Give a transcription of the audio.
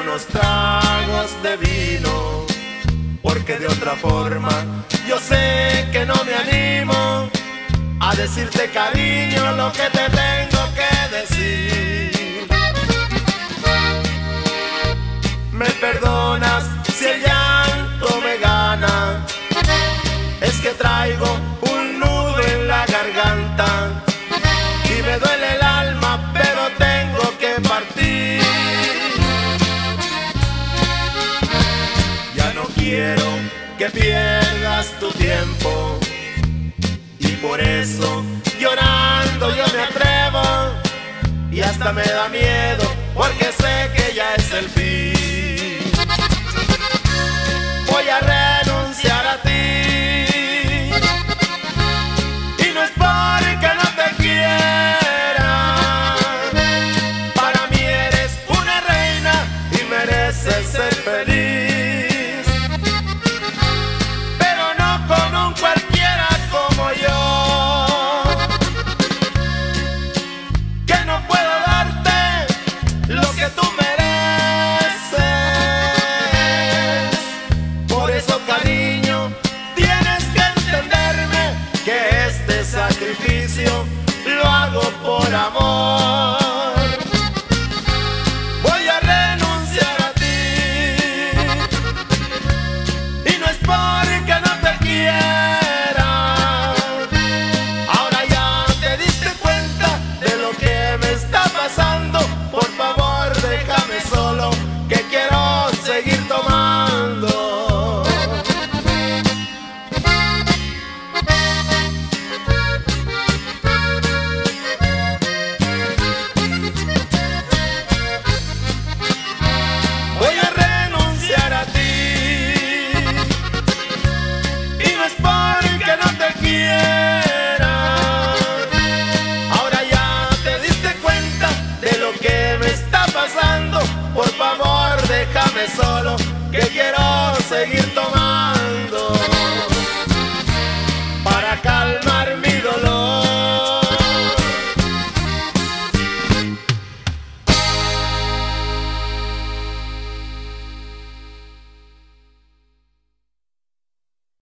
unos tragos de vino, porque de otra forma yo sé que no me animo a decirte cariño lo que te tengo que decir. Me perdonas si el llanto me gana, es que traigo un quiero que pierdas tu tiempo y por eso llorando yo me atrevo y hasta me da miedo porque sé que ya es el fin.